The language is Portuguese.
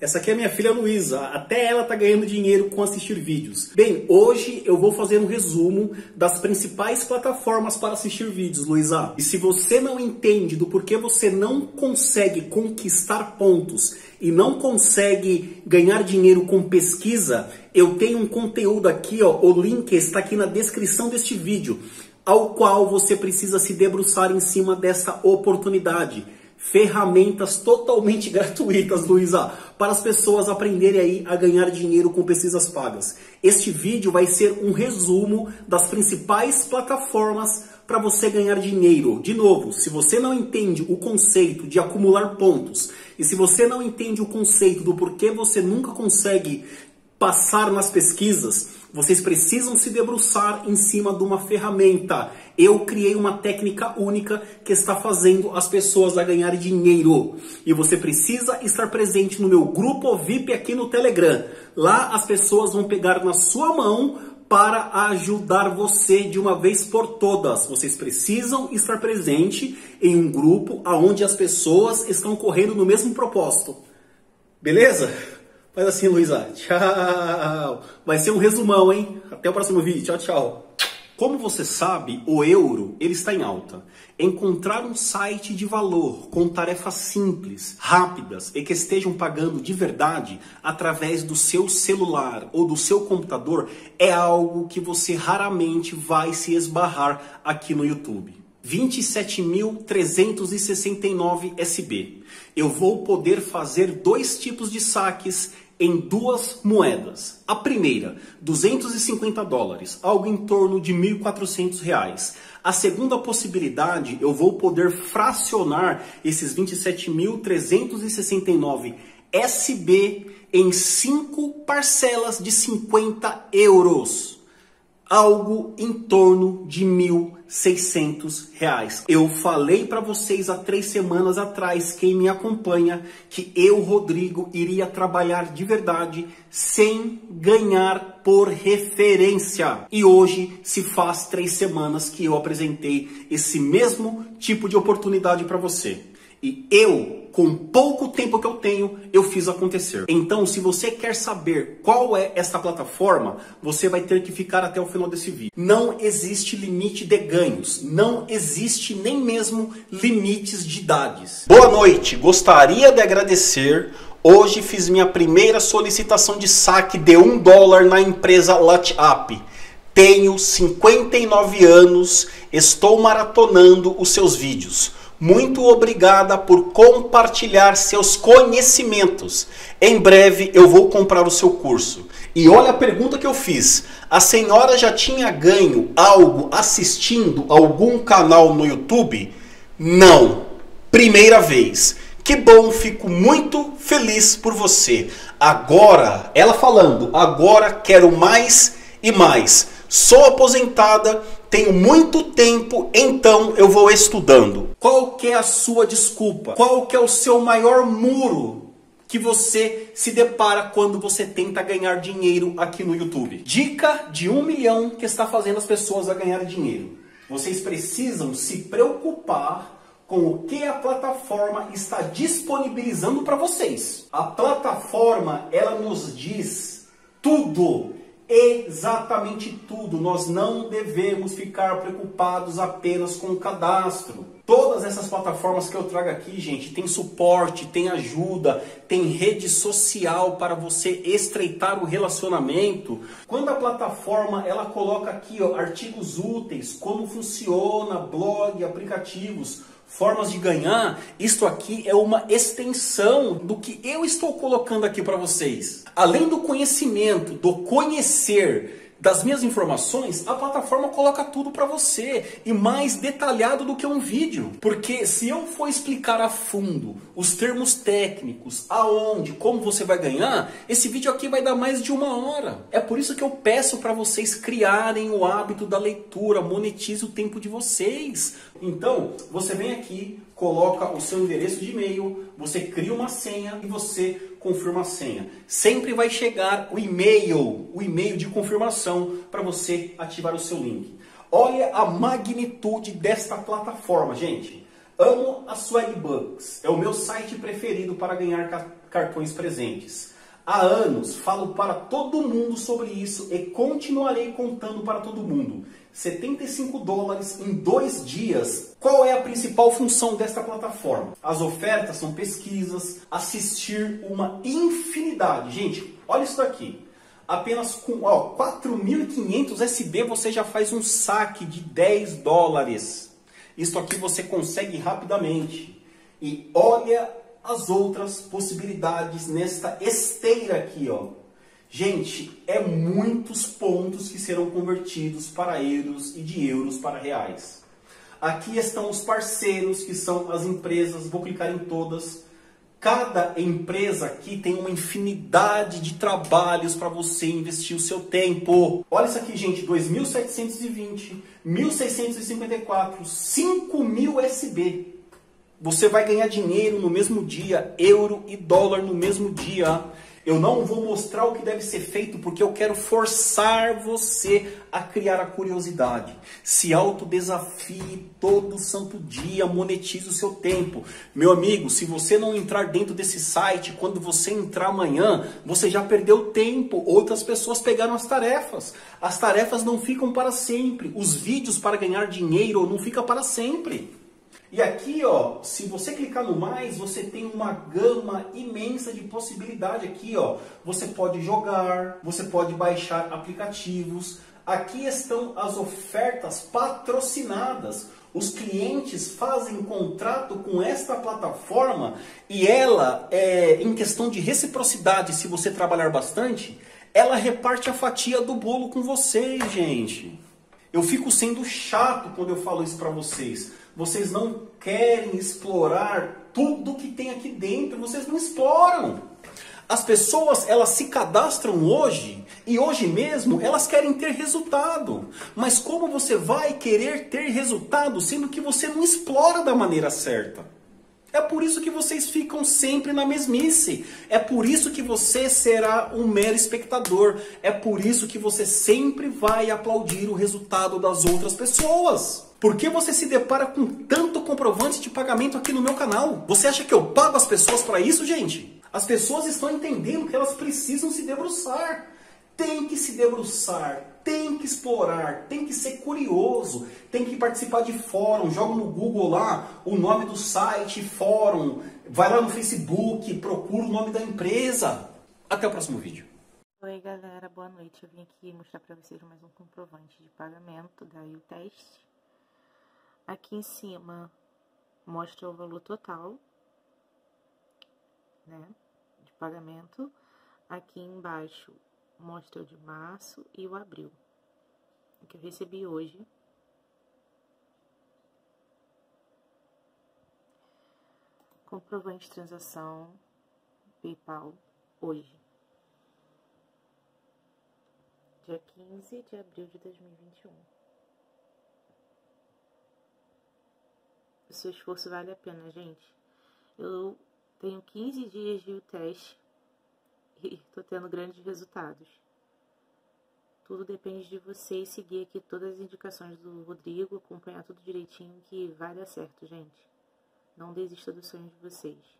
Essa aqui é a minha filha Luísa, até ela tá ganhando dinheiro com assistir vídeos. Bem, hoje eu vou fazer um resumo das principais plataformas para assistir vídeos, Luísa. E se você não entende do porquê você não consegue conquistar pontos e não consegue ganhar dinheiro com pesquisa, eu tenho um conteúdo aqui, ó, o link está aqui na descrição deste vídeo, ao qual você precisa se debruçar em cima dessa oportunidade ferramentas totalmente gratuitas, Luísa, para as pessoas aprenderem aí a ganhar dinheiro com pesquisas pagas. Este vídeo vai ser um resumo das principais plataformas para você ganhar dinheiro. De novo, se você não entende o conceito de acumular pontos e se você não entende o conceito do porquê você nunca consegue passar nas pesquisas, vocês precisam se debruçar em cima de uma ferramenta. Eu criei uma técnica única que está fazendo as pessoas a ganhar dinheiro. E você precisa estar presente no meu grupo VIP aqui no Telegram. Lá as pessoas vão pegar na sua mão para ajudar você de uma vez por todas. Vocês precisam estar presente em um grupo onde as pessoas estão correndo no mesmo propósito. Beleza? Faz assim, Luísa. Tchau. Vai ser um resumão, hein? Até o próximo vídeo. Tchau, tchau. Como você sabe, o euro ele está em alta. Encontrar um site de valor com tarefas simples, rápidas e que estejam pagando de verdade através do seu celular ou do seu computador é algo que você raramente vai se esbarrar aqui no YouTube. 27.369 SB. Eu vou poder fazer dois tipos de saques em duas moedas. A primeira, 250 dólares, algo em torno de 1.400 reais. A segunda possibilidade, eu vou poder fracionar esses 27.369 SB em cinco parcelas de 50 euros algo em torno de R$ 1.600. Eu falei para vocês há três semanas atrás, quem me acompanha, que eu, Rodrigo, iria trabalhar de verdade sem ganhar por referência. E hoje se faz três semanas que eu apresentei esse mesmo tipo de oportunidade para você. E eu, com pouco tempo que eu tenho, eu fiz acontecer. Então, se você quer saber qual é esta plataforma, você vai ter que ficar até o final desse vídeo. Não existe limite de ganhos, não existe nem mesmo limites de idades. Boa noite, gostaria de agradecer. Hoje fiz minha primeira solicitação de saque de um dólar na empresa LatApp. Tenho 59 anos, estou maratonando os seus vídeos. Muito obrigada por compartilhar seus conhecimentos. Em breve eu vou comprar o seu curso. E olha a pergunta que eu fiz. A senhora já tinha ganho algo assistindo algum canal no YouTube? Não. Primeira vez. Que bom, fico muito feliz por você. Agora, ela falando, agora quero mais e mais. Sou aposentada, tenho muito tempo, então eu vou estudando. Qual que é a sua desculpa? Qual que é o seu maior muro que você se depara quando você tenta ganhar dinheiro aqui no YouTube? Dica de um milhão que está fazendo as pessoas a ganhar dinheiro. Vocês precisam se preocupar com o que a plataforma está disponibilizando para vocês. A plataforma, ela nos diz tudo exatamente tudo. Nós não devemos ficar preocupados apenas com o cadastro. Todas essas plataformas que eu trago aqui, gente, tem suporte, tem ajuda, tem rede social para você estreitar o relacionamento. Quando a plataforma ela coloca aqui ó, artigos úteis, como funciona, blog, aplicativos, formas de ganhar, isto aqui é uma extensão do que eu estou colocando aqui para vocês. Além do conhecimento, do conhecer, das minhas informações, a plataforma coloca tudo para você e mais detalhado do que um vídeo. Porque se eu for explicar a fundo os termos técnicos, aonde, como você vai ganhar, esse vídeo aqui vai dar mais de uma hora. É por isso que eu peço para vocês criarem o hábito da leitura, monetize o tempo de vocês. Então, você vem aqui, coloca o seu endereço de e-mail, você cria uma senha e você confirma a senha. Sempre vai chegar o e-mail, o e-mail de confirmação para você ativar o seu link. Olha a magnitude desta plataforma, gente. Amo a Swagbucks. É o meu site preferido para ganhar cartões presentes. Há anos falo para todo mundo sobre isso e continuarei contando para todo mundo. 75 dólares em dois dias. Qual é a principal função desta plataforma? As ofertas são pesquisas, assistir uma infinidade. Gente, olha isso daqui. Apenas com 4.500 SB você já faz um saque de 10 dólares. Isso aqui você consegue rapidamente. E olha as outras possibilidades nesta esteira aqui, ó. Gente, é muitos pontos que serão convertidos para euros e de euros para reais. Aqui estão os parceiros, que são as empresas, vou clicar em todas. Cada empresa aqui tem uma infinidade de trabalhos para você investir o seu tempo. Olha isso aqui, gente, 2.720, 1.654, 5.000 SB. Você vai ganhar dinheiro no mesmo dia, euro e dólar no mesmo dia. Eu não vou mostrar o que deve ser feito porque eu quero forçar você a criar a curiosidade. Se autodesafie todo santo dia, monetize o seu tempo. Meu amigo, se você não entrar dentro desse site, quando você entrar amanhã, você já perdeu tempo. Outras pessoas pegaram as tarefas. As tarefas não ficam para sempre. Os vídeos para ganhar dinheiro não ficam para sempre. E aqui, ó, se você clicar no mais, você tem uma gama imensa de possibilidade aqui, ó. Você pode jogar, você pode baixar aplicativos. Aqui estão as ofertas patrocinadas. Os clientes fazem contrato com esta plataforma e ela, é, em questão de reciprocidade, se você trabalhar bastante, ela reparte a fatia do bolo com vocês, gente. Eu fico sendo chato quando eu falo isso para vocês vocês não querem explorar tudo que tem aqui dentro, vocês não exploram. As pessoas, elas se cadastram hoje e hoje mesmo elas querem ter resultado. Mas como você vai querer ter resultado sendo que você não explora da maneira certa? É por isso que vocês ficam sempre na mesmice. É por isso que você será um mero espectador. É por isso que você sempre vai aplaudir o resultado das outras pessoas. Por que você se depara com tanto comprovante de pagamento aqui no meu canal? Você acha que eu pago as pessoas para isso, gente? As pessoas estão entendendo que elas precisam se debruçar. Tem que se debruçar, tem que explorar, tem que ser curioso, tem que participar de fórum, joga no Google lá o nome do site, fórum, vai lá no Facebook, procura o nome da empresa. Até o próximo vídeo. Oi galera, boa noite. Eu vim aqui mostrar para vocês mais um comprovante de pagamento da teste. Aqui em cima mostra o valor total, né, de pagamento. Aqui embaixo mostra o de março e o abril, que eu recebi hoje. Comprovante de transação PayPal hoje. Dia 15 de abril de 2021. o seu esforço vale a pena, gente. Eu tenho 15 dias de teste e tô tendo grandes resultados. Tudo depende de vocês seguir aqui todas as indicações do Rodrigo, acompanhar tudo direitinho que vai dar certo, gente. Não desista dos sonhos de vocês.